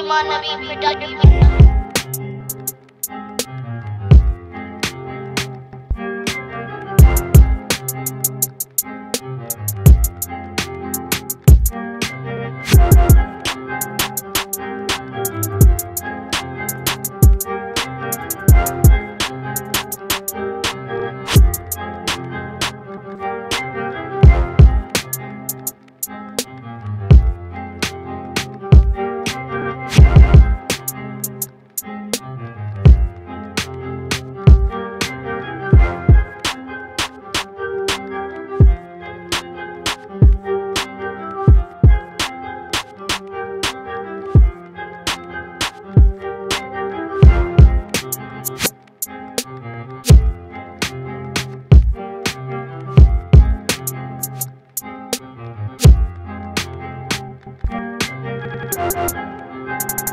Nima Nabi Productive. Thank